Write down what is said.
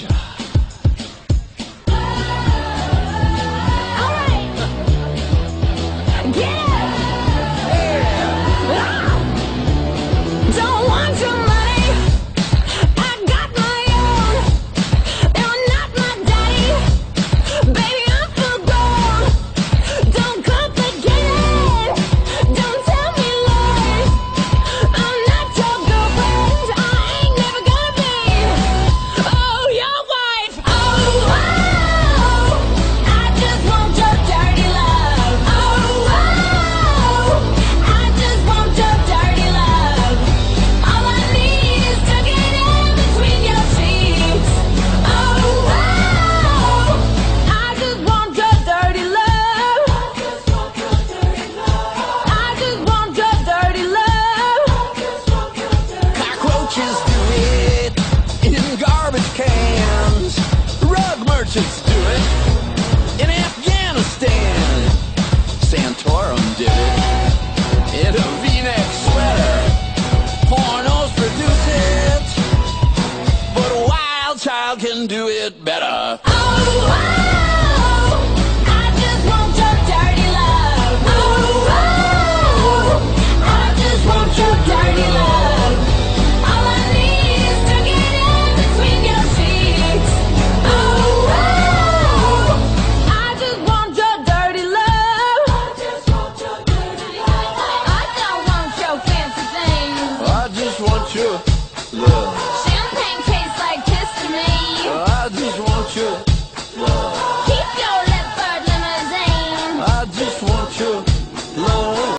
Yeah. merchants do it. In Afghanistan, Santorum did it. In a v-neck sweater, pornos produce it. But a Wild Child can do it better. Oh, wow. Sure.